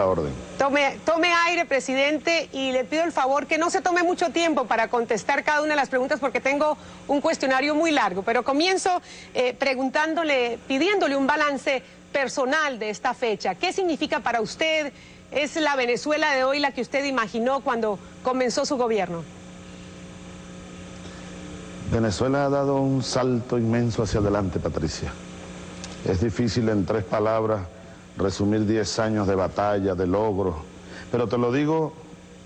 La orden. Tome, tome aire, presidente, y le pido el favor que no se tome mucho tiempo para contestar cada una de las preguntas porque tengo un cuestionario muy largo. Pero comienzo eh, preguntándole, pidiéndole un balance personal de esta fecha. ¿Qué significa para usted? ¿Es la Venezuela de hoy la que usted imaginó cuando comenzó su gobierno? Venezuela ha dado un salto inmenso hacia adelante, Patricia. Es difícil en tres palabras resumir 10 años de batalla, de logros, pero te lo digo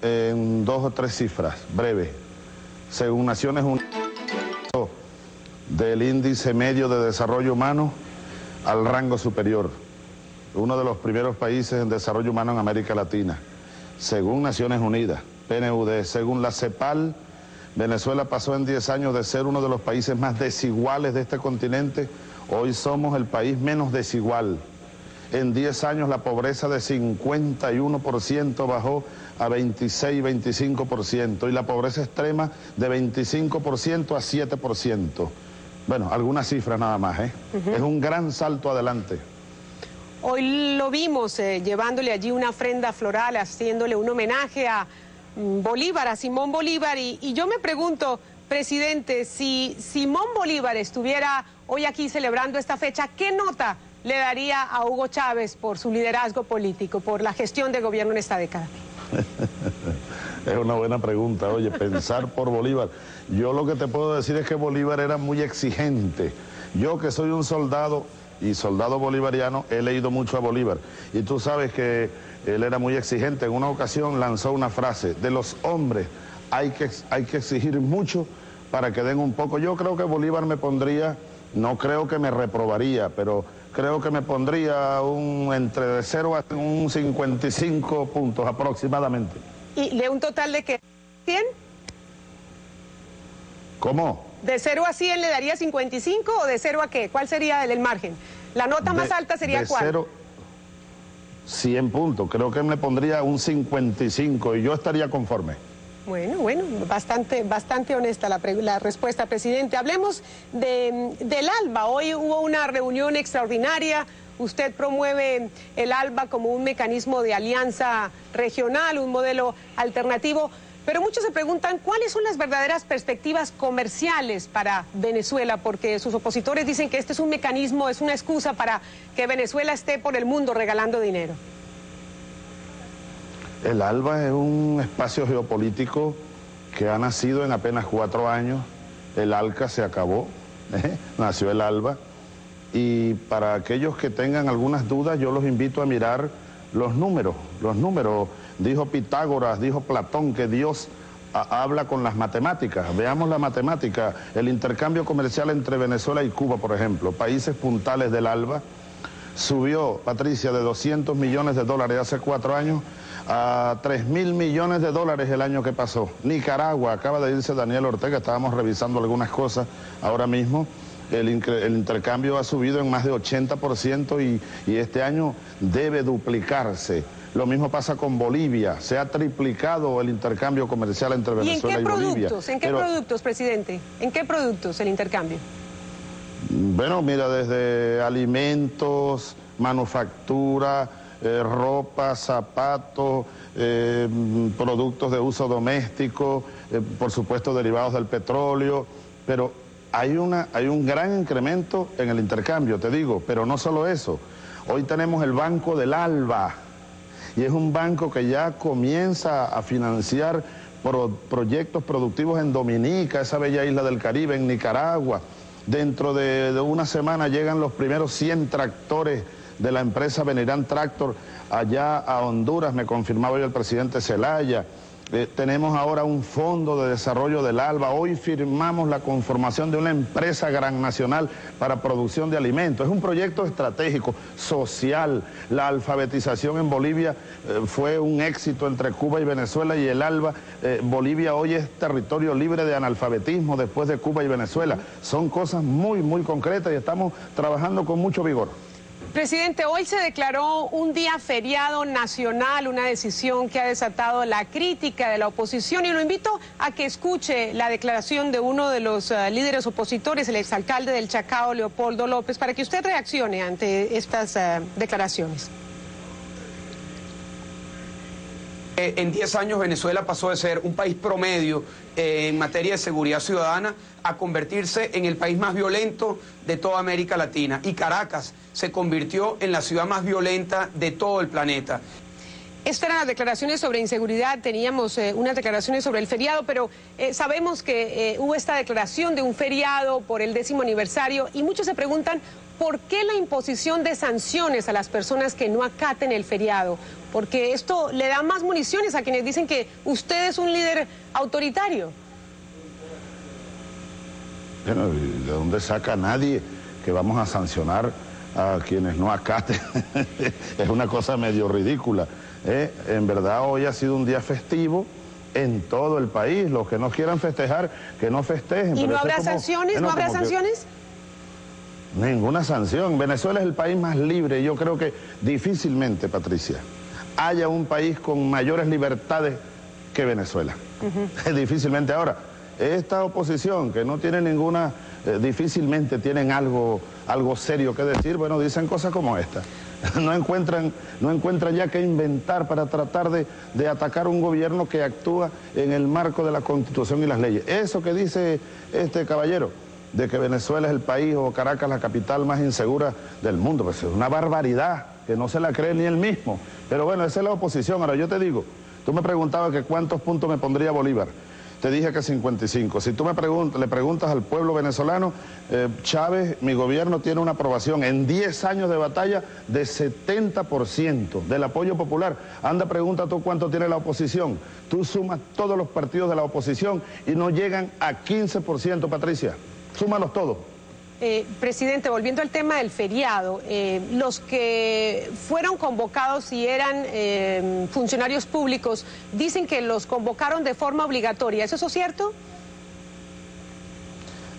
en dos o tres cifras, breve. Según Naciones Unidas, del índice medio de desarrollo humano al rango superior, uno de los primeros países en desarrollo humano en América Latina. Según Naciones Unidas, PNUD, según la CEPAL, Venezuela pasó en 10 años de ser uno de los países más desiguales de este continente, hoy somos el país menos desigual en 10 años la pobreza de 51% bajó a 26, 25% y la pobreza extrema de 25% a 7%. Bueno, algunas cifras nada más, ¿eh? Es un gran salto adelante. Hoy lo vimos eh, llevándole allí una ofrenda floral, haciéndole un homenaje a mm, Bolívar, a Simón Bolívar, y, y yo me pregunto, presidente, si Simón Bolívar estuviera hoy aquí celebrando esta fecha, ¿qué nota le daría a Hugo Chávez por su liderazgo político, por la gestión de gobierno en esta década? es una buena pregunta, oye, pensar por Bolívar. Yo lo que te puedo decir es que Bolívar era muy exigente. Yo que soy un soldado y soldado bolivariano, he leído mucho a Bolívar. Y tú sabes que él era muy exigente. En una ocasión lanzó una frase, de los hombres hay que, hay que exigir mucho para que den un poco. Yo creo que Bolívar me pondría, no creo que me reprobaría, pero creo que me pondría un entre de 0 a un 55 puntos aproximadamente. ¿Y de un total de qué? ¿100? ¿Cómo? ¿De 0 a 100 le daría 55 o de 0 a qué? ¿Cuál sería el, margen? La nota más alta sería de cuál? 0, 100 puntos. Creo que me pondría un 55 y yo estaría conforme. Bueno, bueno, bastante, bastante honesta la, la respuesta, presidente. Hablemos de, del ALBA. Hoy hubo una reunión extraordinaria. Usted promueve el ALBA como un mecanismo de alianza regional, un modelo alternativo. Pero muchos se preguntan cuáles son las verdaderas perspectivas comerciales para Venezuela, porque sus opositores dicen que este es un mecanismo, es una excusa para que Venezuela esté por el mundo regalando dinero. El ALBA es un espacio geopolítico que ha nacido en apenas cuatro años. El ALCA se acabó, ¿eh? nació el ALBA. Y para aquellos que tengan algunas dudas, yo los invito a mirar los números. Los números, dijo Pitágoras, dijo Platón, que Dios habla con las matemáticas. Veamos la matemática, el intercambio comercial entre Venezuela y Cuba, por ejemplo, países puntales del ALBA, subió, Patricia, de 200 millones de dólares hace cuatro años a 3 mil millones de dólares el año que pasó. Nicaragua, acaba de irse Daniel Ortega, estábamos revisando algunas cosas ahora mismo. El, intercambio ha subido en más de 80% y, y este año debe duplicarse. Lo mismo pasa con Bolivia. Se ha triplicado el intercambio comercial entre Venezuela y, en qué productos, ¿En qué productos, presidente? ¿En qué productos el intercambio? Bueno, mira, desde alimentos, manufactura, eh, ropa, zapatos, eh, productos de uso doméstico, eh, por supuesto derivados del petróleo, pero hay, una, hay un gran incremento en el intercambio, te digo, pero no solo eso. Hoy tenemos el Banco del ALBA y es un banco que ya comienza a financiar proyectos productivos en Dominica, esa bella isla del Caribe, en Nicaragua. Dentro de, de una semana llegan los primeros 100 tractores de la empresa Venirán Tractor allá a Honduras, me confirmaba hoy el presidente Zelaya. Eh, tenemos ahora un fondo de desarrollo del ALBA. Hoy firmamos la conformación de una empresa gran nacional para producción de alimentos. Es un proyecto estratégico, social. La alfabetización en Bolivia eh, fue un éxito entre Cuba y Venezuela y el ALBA. Eh, Bolivia hoy es territorio libre de analfabetismo después de Cuba y Venezuela. Son cosas muy, muy concretas y estamos trabajando con mucho vigor. Presidente, hoy se declaró un día feriado nacional, una decisión que ha desatado la crítica de la oposición y lo invito a que escuche la declaración de uno de los uh, líderes opositores, el exalcalde del Chacao, Leopoldo López, para que usted reaccione ante estas uh, declaraciones. Eh, en 10 años Venezuela pasó de ser un país promedio eh, en materia de seguridad ciudadana a convertirse en el país más violento de toda América Latina. Y Caracas se convirtió en la ciudad más violenta de todo el planeta. Estas eran las declaraciones sobre inseguridad, teníamos eh, unas declaraciones sobre el feriado, pero sabemos que hubo esta declaración de un feriado por el décimo aniversario y muchos se preguntan ¿Por qué la imposición de sanciones a las personas que no acaten el feriado? Porque esto le da más municiones a quienes dicen que usted es un líder autoritario. Bueno, ¿de dónde saca nadie que vamos a sancionar a quienes no acaten? es una cosa medio ridícula. ¿eh? En verdad hoy ha sido un día festivo en todo el país. Los que no quieran festejar, que no festejen. ¿Y no habrá sanciones? ¿No habrá sanciones? Ninguna sanción. Venezuela es el país más libre. Yo creo que difícilmente, Patricia, haya un país con mayores libertades que Venezuela. difícilmente ahora. Esta oposición, que no tiene ninguna, eh, difícilmente tienen algo, algo serio que decir, bueno, dicen cosas como esta. no, encuentran, no encuentran ya qué inventar para tratar de, de atacar un gobierno que actúa en el marco de la Constitución y las leyes. Eso que dice este caballero, de que Venezuela es el país o Caracas la capital más insegura del mundo. Pues es una barbaridad que no se la cree ni él mismo. Pero bueno, esa es la oposición. Ahora yo te digo, tú me preguntabas que cuántos puntos me pondría Bolívar. Te dije que 55. Si tú me le preguntas al pueblo venezolano, eh, Chávez, mi gobierno tiene una aprobación en 10 años de batalla de 70% del apoyo popular. Anda, pregunta tú cuánto tiene la oposición. Tú sumas todos los partidos de la oposición y no llegan a 15%, Patricia. Súmalos todos. Eh, presidente, volviendo al tema del feriado, eh, los que fueron convocados y eran eh, funcionarios públicos dicen que los convocaron de forma obligatoria. ¿Es eso cierto?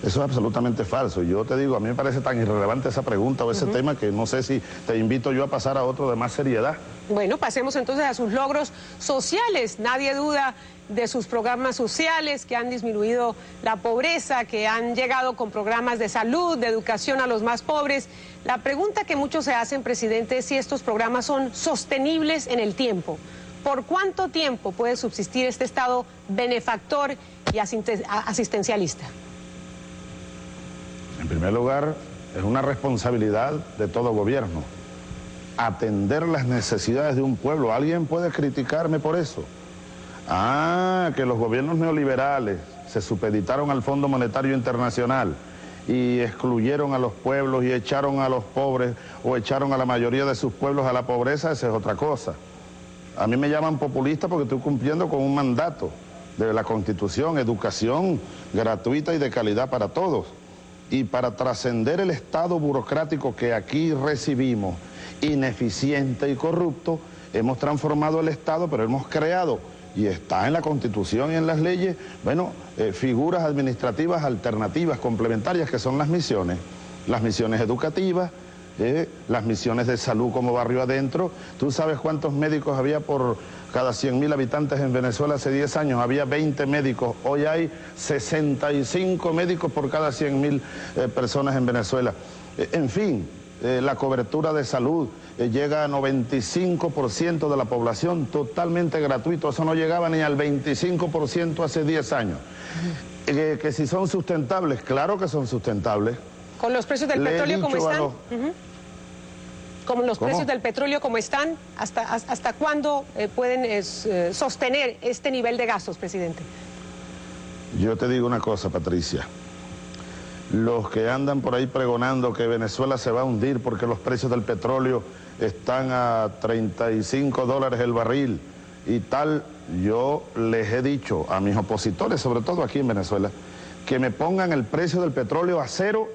Eso es absolutamente falso. Yo te digo, a mí me parece tan irrelevante esa pregunta o ese tema que no sé si te invito yo a pasar a otro de más seriedad. Bueno, pasemos entonces a sus logros sociales. Nadie duda de sus programas sociales que han disminuido la pobreza, que han llegado con programas de salud, de educación a los más pobres. La pregunta que muchos se hacen, presidente, es si estos programas son sostenibles en el tiempo. ¿Por cuánto tiempo puede subsistir este Estado benefactor y asistencialista? En primer lugar, es una responsabilidad de todo gobierno atender las necesidades de un pueblo. ¿Alguien puede criticarme por eso? Ah, que los gobiernos neoliberales se supeditaron al Fondo Monetario Internacional y excluyeron a los pueblos y echaron a los pobres o echaron a la mayoría de sus pueblos a la pobreza, esa es otra cosa. A mí me llaman populista porque estoy cumpliendo con un mandato de la Constitución, educación gratuita y de calidad para todos y para trascender el estado burocrático que aquí recibimos, ineficiente y corrupto, hemos transformado el Estado, pero hemos creado, y está en la Constitución y en las leyes, bueno, eh, figuras administrativas alternativas, complementarias, que son las misiones, las misiones educativas, eh, las misiones de salud como barrio adentro. ¿Tú sabes cuántos médicos había por cada 100.000 habitantes en Venezuela hace 10 años? Había 20 médicos. Hoy hay 65 médicos por cada 100.000 eh, personas en Venezuela. Eh, en fin, la cobertura de salud llega a 95% de la población totalmente gratuito. Eso no llegaba ni al 25% hace 10 años. que si son sustentables, claro que son sustentables. Con los precios del petróleo como están. Con los precios del petróleo como están, ¿hasta, hasta cuándo eh, pueden eh, sostener este nivel de gastos, presidente? Yo te digo una cosa, Patricia. Los que andan por ahí pregonando que Venezuela se va a hundir porque los precios del petróleo están a 35 dólares el barril y tal, yo les he dicho a mis opositores, sobre todo aquí en Venezuela, que me pongan el precio del petróleo a cero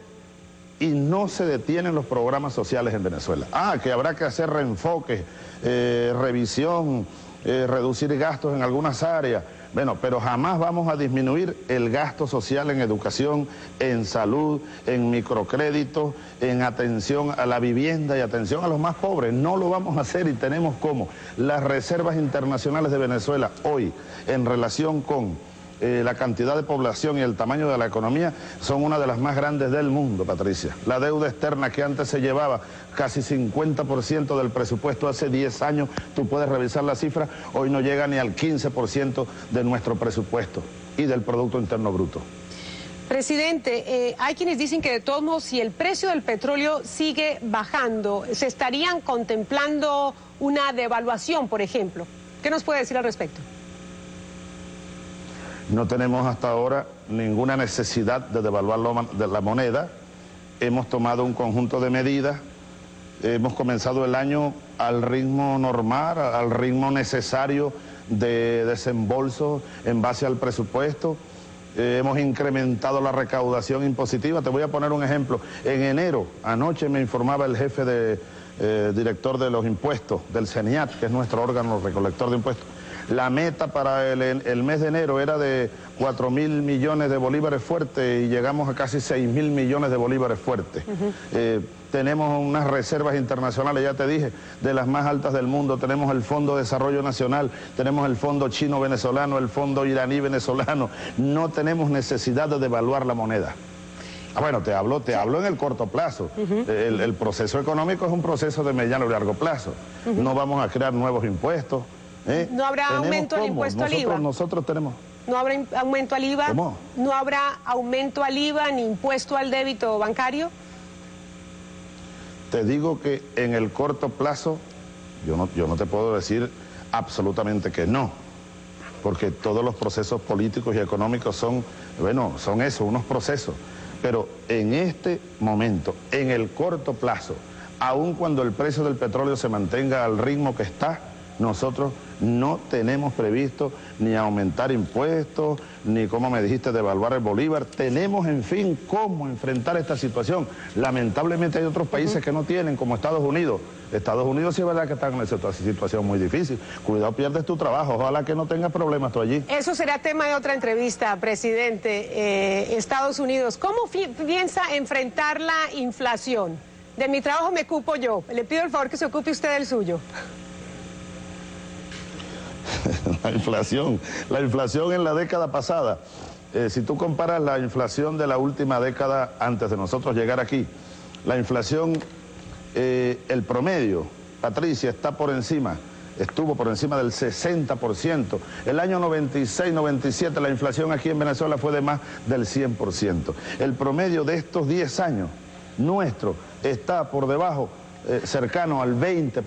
y no se detienen los programas sociales en Venezuela. Ah, que habrá que hacer reenfoque, eh, revisión, eh, reducir gastos en algunas áreas. Bueno, pero jamás vamos a disminuir el gasto social en educación, en salud, en microcréditos, en atención a la vivienda y atención a los más pobres. No lo vamos a hacer y tenemos como las reservas internacionales de Venezuela hoy en relación con eh, la cantidad de población y el tamaño de la economía son una de las más grandes del mundo, Patricia. La deuda externa que antes se llevaba casi 50% del presupuesto hace 10 años, tú puedes revisar la cifra, hoy no llega ni al 15% de nuestro presupuesto y del Producto Interno Bruto. Presidente, eh, hay quienes dicen que de todos modos, si el precio del petróleo sigue bajando, se estarían contemplando una devaluación, por ejemplo. ¿Qué nos puede decir al respecto? No tenemos hasta ahora ninguna necesidad de devaluar la moneda. Hemos tomado un conjunto de medidas. Hemos comenzado el año al ritmo normal, al ritmo necesario de desembolso en base al presupuesto. Eh, hemos incrementado la recaudación impositiva. Te voy a poner un ejemplo. En enero, anoche me informaba el jefe de eh, director de los impuestos del CENIAT, que es nuestro órgano recolector de impuestos la meta para el, mes de enero era de 4 mil millones de bolívares fuertes y llegamos a casi 6 mil millones de bolívares fuertes. Eh, tenemos unas reservas internacionales, ya te dije, de las más altas del mundo. Tenemos el Fondo de Desarrollo Nacional, tenemos el Fondo Chino-Venezolano, el Fondo Iraní-Venezolano. No tenemos necesidad de devaluar la moneda. Ah, bueno, te hablo, te hablo en el corto plazo. el, proceso económico es un proceso de mediano y largo plazo. No vamos a crear nuevos impuestos. ¿Eh? ¿No habrá aumento al impuesto al IVA? Nosotros tenemos. ¿No habrá aumento al IVA? ¿Cómo? ¿No habrá aumento al IVA ni impuesto al débito bancario? Te digo que en el corto plazo, yo no, yo no te puedo decir absolutamente que no, porque todos los procesos políticos y económicos son, bueno, son eso, unos procesos. Pero en este momento, en el corto plazo, aun cuando el precio del petróleo se mantenga al ritmo que está, nosotros no tenemos previsto ni aumentar impuestos, ni como me dijiste, devaluar el Bolívar. Tenemos, en fin, cómo enfrentar esta situación. Lamentablemente hay otros países que no tienen, como Estados Unidos. Estados Unidos sí es verdad que están en una situación muy difícil. Cuidado, pierdes tu trabajo. Ojalá que no tengas problemas tú allí. Eso será tema de otra entrevista, presidente. Eh, Estados Unidos, ¿cómo piensa enfrentar la inflación? De mi trabajo me ocupo yo. Le pido el favor que se ocupe usted del suyo. La inflación. La inflación en la década pasada, eh, si tú comparas la inflación de la última década antes de nosotros llegar aquí, la inflación, eh, el promedio, Patricia, está por encima, estuvo por encima del 60%. El año 96-97 la inflación aquí en Venezuela fue de más del 100%. El promedio de estos 10 años nuestro está por debajo eh, cercano al 20%.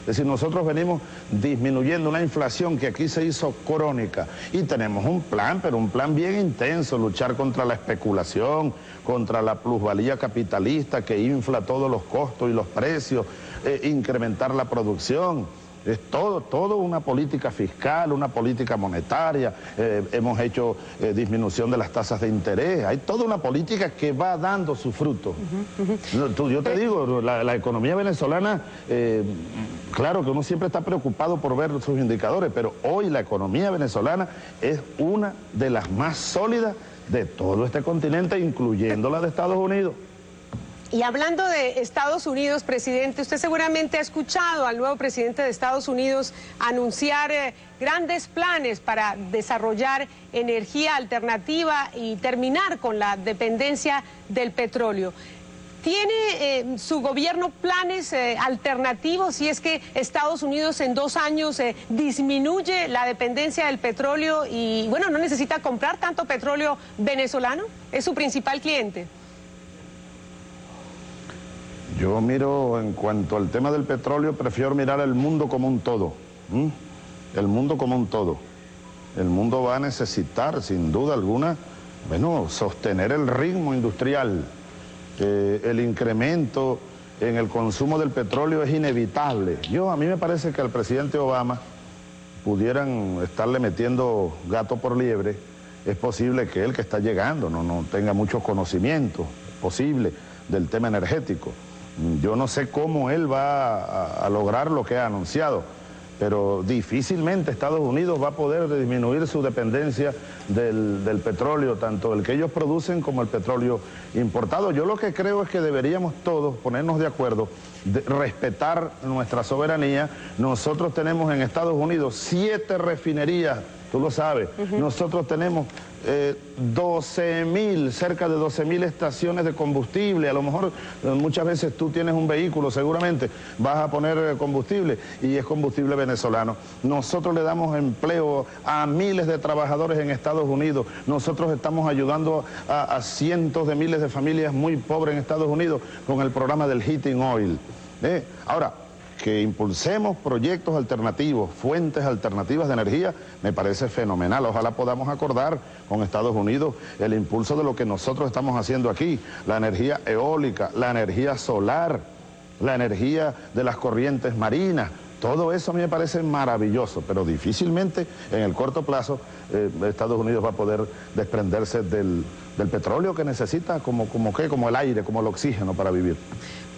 Es decir, nosotros venimos disminuyendo una inflación que aquí se hizo crónica y tenemos un plan, pero un plan bien intenso, luchar contra la especulación, contra la plusvalía capitalista que infla todos los costos y los precios, eh, incrementar la producción. Es todo, todo una política fiscal, una política monetaria, eh, hemos hecho eh, disminución de las tasas de interés, hay toda una política que va dando su fruto. yo te digo, la, economía venezolana, eh, claro que uno siempre está preocupado por ver sus indicadores, pero hoy la economía venezolana es una de las más sólidas de todo este continente, incluyendo la de Estados Unidos. Y hablando de Estados Unidos, presidente, usted seguramente ha escuchado al nuevo presidente de Estados Unidos anunciar eh, grandes planes para desarrollar energía alternativa y terminar con la dependencia del petróleo. ¿Tiene eh, su gobierno planes eh, alternativos si es que Estados Unidos en dos años disminuye la dependencia del petróleo y, bueno, no necesita comprar tanto petróleo venezolano? ¿Es su principal cliente? Yo miro en cuanto al tema del petróleo, prefiero mirar el mundo como un todo. El mundo como un todo. El mundo va a necesitar, sin duda alguna, bueno, sostener el ritmo industrial. El incremento en el consumo del petróleo es inevitable. Yo, a mí me parece que al presidente Obama pudieran estarle metiendo gato por liebre. Es posible que él que está llegando no, no tenga muchos conocimientos, posible, del tema energético. Yo no sé cómo él va a, lograr lo que ha anunciado, pero difícilmente Estados Unidos va a poder disminuir su dependencia del, petróleo, tanto el que ellos producen como el petróleo importado. Yo lo que creo es que deberíamos todos ponernos de acuerdo, de respetar nuestra soberanía. Nosotros tenemos en Estados Unidos siete refinerías tú lo sabes. Nosotros tenemos 12 eh, mil, cerca de 12 mil estaciones de combustible. A lo mejor eh, muchas veces tú tienes un vehículo, seguramente vas a poner eh, combustible y es combustible venezolano. Nosotros le damos empleo a miles de trabajadores en Estados Unidos. Nosotros estamos ayudando a, a cientos de miles de familias muy pobres en Estados Unidos con el programa del Heating Oil. Ahora, que impulsemos proyectos alternativos, fuentes alternativas de energía, me parece fenomenal. Ojalá podamos acordar con Estados Unidos el impulso de lo que nosotros estamos haciendo aquí, la energía eólica, la energía solar, la energía de las corrientes marinas. Todo eso a mí me parece maravilloso, pero difícilmente en el corto plazo eh, Estados Unidos va a poder desprenderse del, petróleo que necesita como, como, como el aire, como el oxígeno para vivir.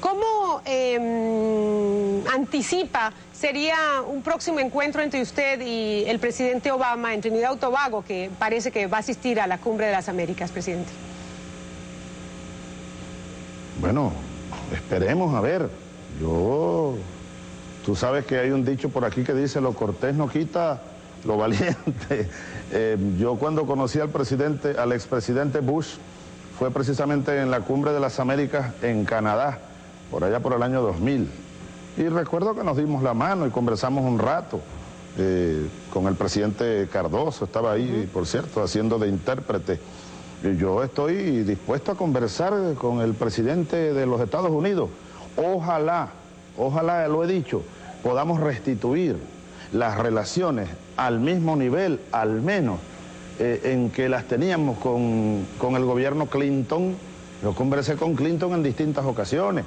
¿Cómo em, anticipa sería un próximo encuentro entre usted y el presidente Obama en Trinidad y Tobago, que parece que va a asistir a la Cumbre de las Américas, presidente? Bueno, esperemos a ver. Yo, tú sabes que hay un dicho por aquí que dice, lo cortés no quita lo valiente. Eh, yo cuando conocí al presidente, al expresidente Bush, fue precisamente en la Cumbre de las Américas en Canadá por allá por el año 2000. Y recuerdo que nos dimos la mano y conversamos un rato eh, con el presidente Cardoso, estaba ahí, por cierto, haciendo de intérprete. Y yo estoy dispuesto a conversar con el presidente de los Estados Unidos. Ojalá, ojalá, lo he dicho, podamos restituir las relaciones al mismo nivel, al menos, eh, en que las teníamos con, con el gobierno Clinton. Yo conversé con Clinton en distintas ocasiones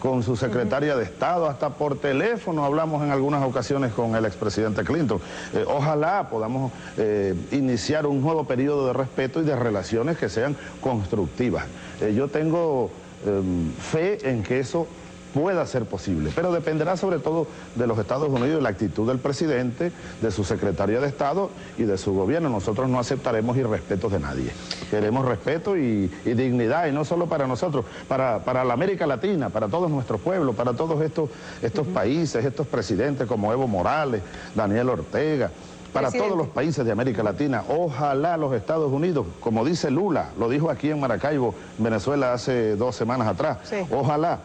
con su secretaria de Estado, hasta por teléfono hablamos en algunas ocasiones con el expresidente Clinton. Eh, ojalá podamos eh, iniciar un nuevo periodo de respeto y de relaciones que sean constructivas. Eh, yo tengo em, fe en que eso pueda ser posible, pero dependerá sobre todo de los Estados Unidos, la actitud del presidente, de su secretaria de Estado y de su gobierno. Nosotros no aceptaremos irrespetos de nadie. Queremos respeto y, dignidad, y no solo para nosotros, para, para, la América Latina, para todos nuestros pueblos, para todos estos, estos países, estos presidentes como Evo Morales, Daniel Ortega para todos los países de América Latina. Ojalá los Estados Unidos, como dice Lula, lo dijo aquí en Maracaibo, Venezuela, hace dos semanas atrás, ojalá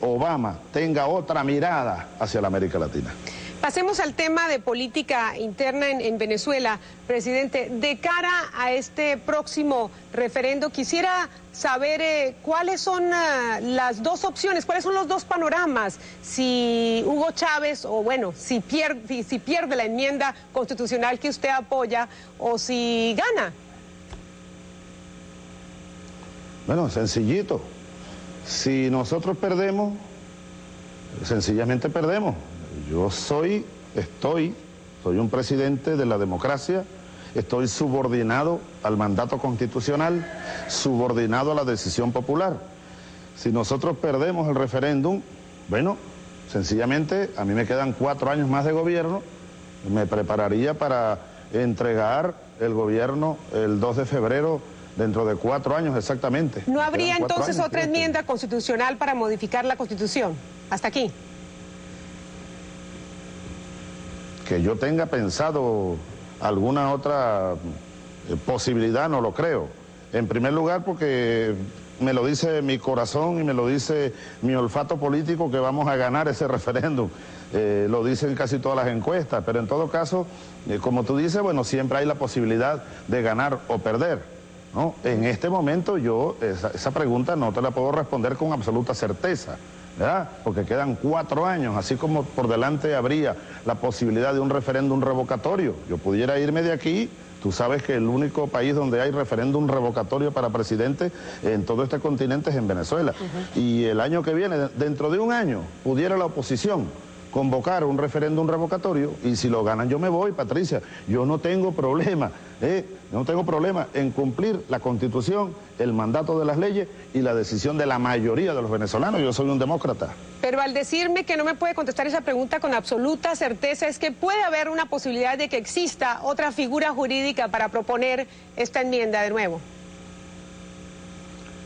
Obama tenga otra mirada hacia la América Latina. Pasemos al tema de política interna en, Venezuela. Presidente, de cara a este próximo referendo, quisiera saber eh, cuáles son ah, las dos opciones, cuáles son los dos panoramas, si Hugo Chávez, o bueno, si pierde, si pierde la enmienda constitucional que usted apoya, o si gana. Bueno, sencillito. Si nosotros perdemos, sencillamente perdemos. Yo soy, estoy, soy un presidente de la democracia, estoy subordinado al mandato constitucional, subordinado a la decisión popular. Si nosotros perdemos el referéndum, bueno, sencillamente a mí me quedan cuatro años más de gobierno, me prepararía para entregar el gobierno el 2 de febrero dentro de cuatro años exactamente. ¿No habría entonces otra enmienda constitucional para modificar la Constitución? Hasta aquí. Que yo tenga pensado alguna otra eh, posibilidad, no lo creo. En primer lugar porque me lo dice mi corazón y me lo dice mi olfato político que vamos a ganar ese referéndum. Eh, lo dicen casi todas las encuestas, pero en todo caso, eh, como tú dices, bueno, siempre hay la posibilidad de ganar o perder. ¿No? En este momento yo esa, pregunta no te la puedo responder con absoluta certeza. ¿verdad? Porque quedan cuatro años, así como por delante habría la posibilidad de un referéndum revocatorio. Yo pudiera irme de aquí, tú sabes que el único país donde hay referéndum revocatorio para presidente en todo este continente es en Venezuela. Y el año que viene, dentro de un año, pudiera la oposición convocar un referéndum revocatorio y si lo ganan yo me voy, Patricia. Yo no tengo problema, ¿eh? no tengo problema en cumplir la constitución, el mandato de las leyes y la decisión de la mayoría de los venezolanos. Yo soy un demócrata. Pero al decirme que no me puede contestar esa pregunta con absoluta certeza, es que puede haber una posibilidad de que exista otra figura jurídica para proponer esta enmienda de nuevo.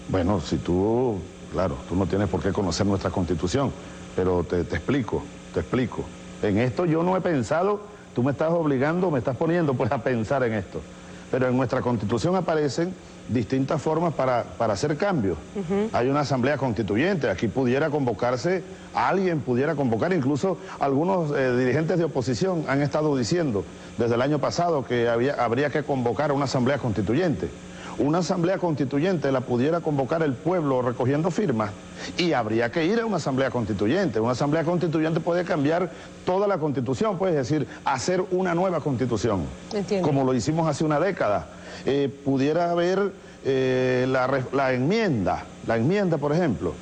Bueno, si tú, claro, tú no tienes por qué conocer nuestra constitución, pero te, te explico te explico. En esto yo no he pensado, tú me estás obligando, me estás poniendo pues a pensar en esto. Pero en nuestra constitución aparecen distintas formas para, hacer cambios. Hay una asamblea constituyente, aquí pudiera convocarse, alguien pudiera convocar, incluso algunos eh, dirigentes de oposición han estado diciendo desde el año pasado que había, habría que convocar una asamblea constituyente una asamblea constituyente la pudiera convocar el pueblo recogiendo firmas y habría que ir a una asamblea constituyente. Una asamblea constituyente puede cambiar toda la constitución, puede decir, hacer una nueva constitución, como lo hicimos hace una década. Eh, pudiera haber eh, la enmienda, la enmienda, por ejemplo,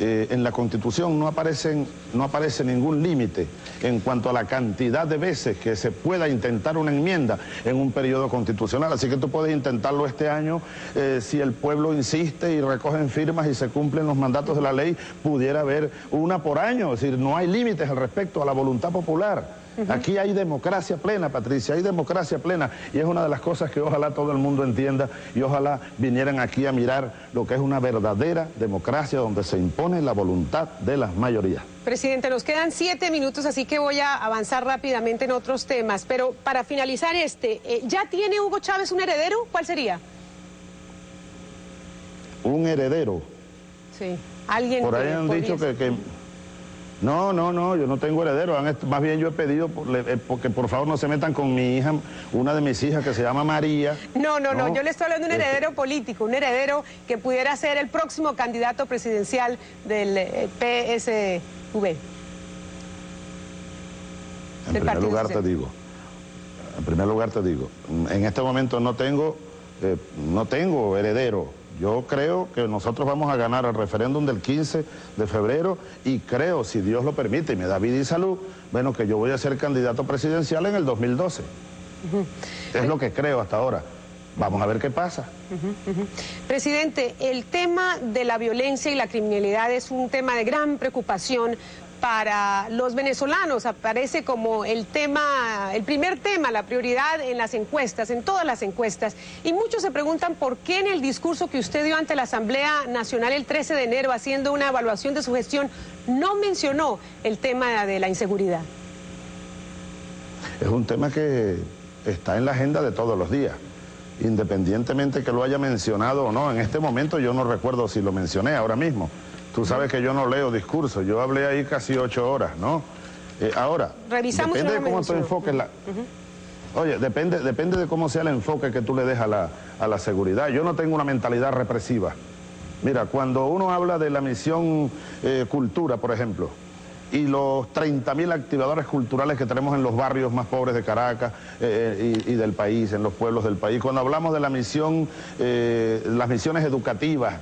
eh, en la Constitución no, aparecen, no aparece ningún límite en cuanto a la cantidad de veces que se pueda intentar una enmienda en un periodo constitucional. Así que tú puedes intentarlo este año eh, si el pueblo insiste y recogen firmas y se cumplen los mandatos de la ley, pudiera haber una por año. Es decir, no hay límites al respecto a la voluntad popular. Aquí hay democracia plena, Patricia, hay democracia plena y es una de las cosas que ojalá todo el mundo entienda y ojalá vinieran aquí a mirar lo que es una verdadera democracia donde se impone la voluntad de las mayorías. Presidente, nos quedan siete minutos, así que voy a avanzar rápidamente en otros temas, pero para finalizar este, eh, ¿ya tiene Hugo Chávez un heredero? ¿Cuál sería? Un heredero. Sí, alguien. Por ahí han dicho que no, no, no, yo no tengo heredero. Más bien yo he pedido eh, porque por favor no se metan con mi hija, una de mis hijas que se llama María. No, no, no, yo le estoy hablando de un este heredero político, un heredero que pudiera ser el próximo candidato presidencial del eh, PSV. En primer lugar te digo, en primer lugar te digo, en este momento no tengo, eh, no tengo heredero yo creo que nosotros vamos a ganar el referéndum del 15 de febrero y creo, si Dios lo permite y me da vida y salud, bueno, que yo voy a ser candidato presidencial en el 2012. Es lo que creo hasta ahora. Vamos a ver qué pasa. Presidente, el tema de la violencia y la criminalidad es un tema de gran preocupación para los venezolanos. Aparece como el tema, el primer tema, la prioridad en las encuestas, en todas las encuestas. Y muchos se preguntan por qué en el discurso que usted dio ante la Asamblea Nacional el 13 de enero, haciendo una evaluación de su gestión, no mencionó el tema de la inseguridad. Es un tema que está en la agenda de todos los días independientemente que lo haya mencionado o no. En este momento yo no recuerdo si lo mencioné ahora mismo. Tú sabes que yo no leo discursos, yo hablé ahí casi ocho horas, ¿no? Eh, ahora, depende de cómo tú enfoques la... Oye, depende, depende de cómo sea el enfoque que tú le des a la, a la seguridad. Yo no tengo una mentalidad represiva. Mira, cuando uno habla de la misión eh, cultura, por ejemplo, y los 30.000 activadores culturales que tenemos en los barrios más pobres de Caracas eh, y, y, del país, en los pueblos del país, cuando hablamos de la misión, las misiones educativas,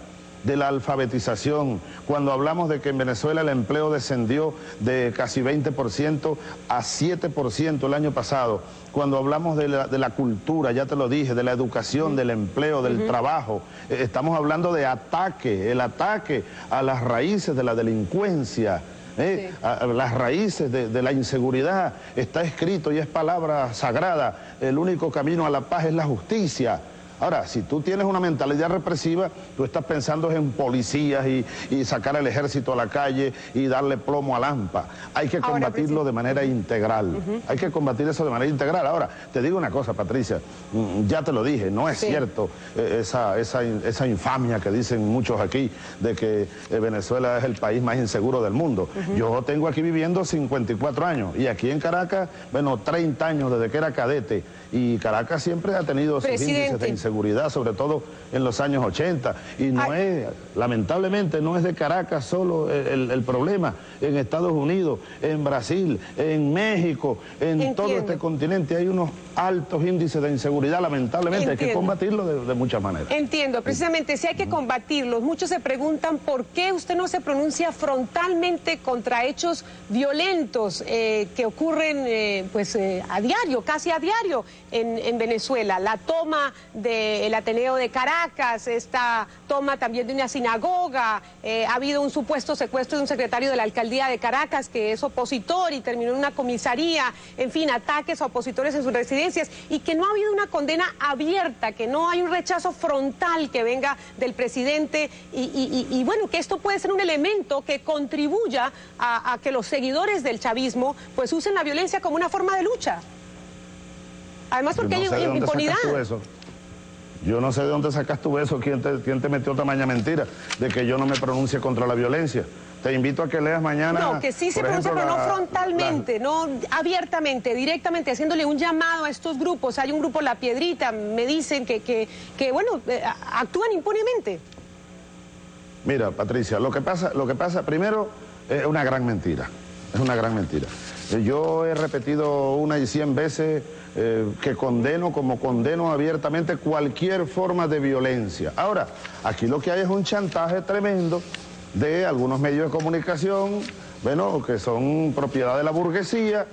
de la alfabetización, cuando hablamos de que en Venezuela el empleo descendió de casi 20% a 7% el año pasado, cuando hablamos de la, cultura, ya te lo dije, de la educación, del empleo, del trabajo, eh, estamos hablando de ataque, el ataque a las raíces de la delincuencia. Eh, a, las raíces de, de, la inseguridad está escrito y es palabra sagrada. El único camino a la paz es la justicia. Ahora, si tú tienes una mentalidad represiva, tú estás pensando en policías y, sacar el ejército a la calle y darle plomo a lampa. Hay que combatirlo de manera integral. Hay que combatir eso de manera integral. Ahora, te digo una cosa, Patricia, mm, ya te lo dije, no es cierto eh, esa, esa, infamia que dicen muchos aquí de que eh, Venezuela es el país más inseguro del mundo. Yo tengo aquí viviendo 54 años y aquí en Caracas, bueno, 30 años desde que era cadete y Caracas siempre ha tenido sus índices de inseguridad sobre todo en los años 80. Y no es, lamentablemente, no es de Caracas solo el, problema. En Estados Unidos, en Brasil, en México, en todo este continente hay unos altos índices de inseguridad, lamentablemente. Hay que combatirlo de, muchas maneras. Entiendo, precisamente, si hay que combatirlos, muchos se preguntan por qué usted no se pronuncia frontalmente contra hechos violentos eh, que ocurren eh, pues eh, a diario, casi a diario en, Venezuela. La toma del Ateneo de Caracas, esta toma también de una sinagoga, ha habido un supuesto secuestro de un secretario de la alcaldía de Caracas que es opositor y terminó en una comisaría, en fin, ataques a opositores en sus residencias y que no ha habido una condena abierta, que no hay un rechazo frontal que venga del presidente y, bueno, que esto puede ser un elemento que contribuya a, a que los seguidores del chavismo pues usen la violencia como una forma de lucha. Además porque hay impunidad. Yo no sé de dónde sacas tú eso, ¿Quién te, quién te metió tamaña mentira de que yo no me pronuncie contra la violencia. Te invito a que leas mañana. No, que sí se pronuncia, pero no frontalmente, no abiertamente, directamente, haciéndole un llamado a estos grupos. Hay un grupo La Piedrita, me dicen que, que, que bueno, eh, actúan impunemente. Mira, Patricia, lo que pasa, lo que pasa primero es una gran mentira. Es una gran mentira. Eh, yo he repetido una y cien veces eh, que condeno como condeno abiertamente cualquier forma de violencia. Ahora, aquí lo que hay es un chantaje tremendo de algunos medios de comunicación, bueno, que son propiedad de la burguesía,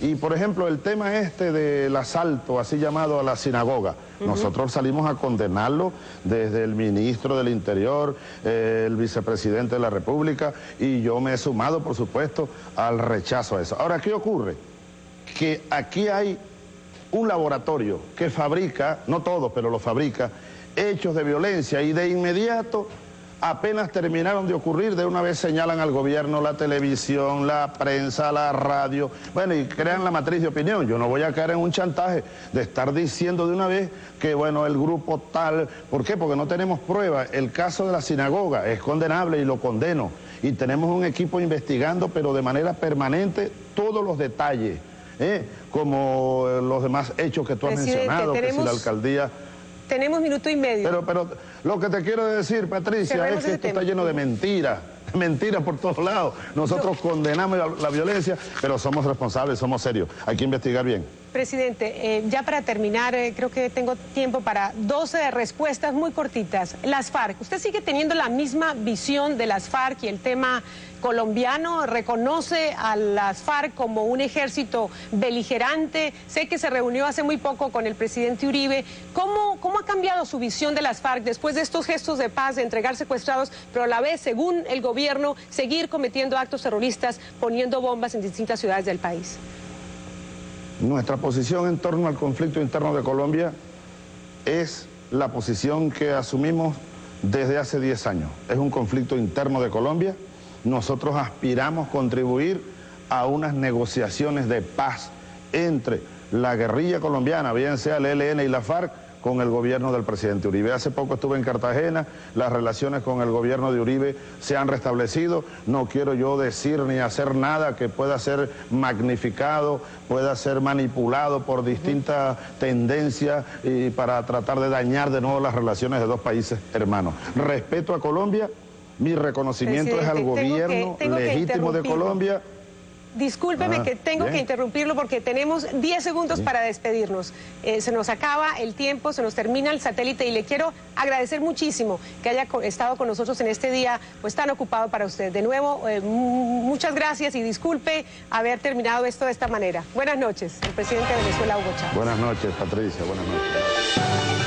y por ejemplo, el tema este del asalto, así llamado a la sinagoga, nosotros salimos a condenarlo desde el ministro del Interior, eh, el vicepresidente de la República, y yo me he sumado, por supuesto, al rechazo a eso. Ahora, ¿qué ocurre? Que aquí hay un laboratorio que fabrica, no todo, pero lo fabrica, hechos de violencia y de inmediato apenas terminaron de ocurrir, de una vez señalan al gobierno, la televisión, la prensa, la radio, bueno, y crean la matriz de opinión. Yo no voy a caer en un chantaje de estar diciendo de una vez que, bueno, el grupo tal, ¿por qué? Porque no tenemos pruebas. El caso de la sinagoga es condenable y lo condeno. Y tenemos un equipo investigando, pero de manera permanente, todos los detalles, ¿eh? Como los demás hechos que tú has mencionado, que si la alcaldía tenemos minuto y medio. Pero, pero lo que te quiero decir, Patricia, es que esto está lleno de mentiras. Mentiras por todos lados. Nosotros condenamos la, violencia, pero somos responsables, somos serios. Hay que investigar bien. Presidente, eh, ya para terminar, eh, creo que tengo tiempo para 12 respuestas muy cortitas. Las FARC, ¿usted sigue teniendo la misma visión de las FARC y el tema colombiano? ¿Reconoce a las FARC como un ejército beligerante? Sé que se reunió hace muy poco con el presidente Uribe. ¿Cómo, cómo ha cambiado su visión de las FARC después de estos gestos de paz, de entregar secuestrados, pero a la vez, según el gobierno, seguir cometiendo actos terroristas, poniendo bombas en distintas ciudades del país? Nuestra posición en torno al conflicto interno de Colombia es la posición que asumimos desde hace 10 años. Es un conflicto interno de Colombia. Nosotros aspiramos contribuir a unas negociaciones de paz entre la guerrilla colombiana, bien sea el ELN y la FARC, con el gobierno del presidente Uribe. Hace poco estuve en Cartagena, las relaciones con el gobierno de Uribe se han restablecido. No quiero yo decir ni hacer nada que pueda ser magnificado, pueda ser manipulado por distintas tendencias y para tratar de dañar de nuevo las relaciones de dos países hermanos. Respeto a Colombia, mi reconocimiento es al gobierno legítimo de Colombia. Discúlpeme ah, que tengo que interrumpirlo porque tenemos 10 segundos para despedirnos. Eh, se nos acaba el tiempo, se nos termina el satélite y le quiero agradecer muchísimo que haya estado con nosotros en este día pues tan ocupado para usted. De nuevo, eh, muchas gracias y disculpe haber terminado esto de esta manera. Buenas noches, el presidente de Venezuela, Hugo Chávez. Buenas noches, Patricia. Buenas noches.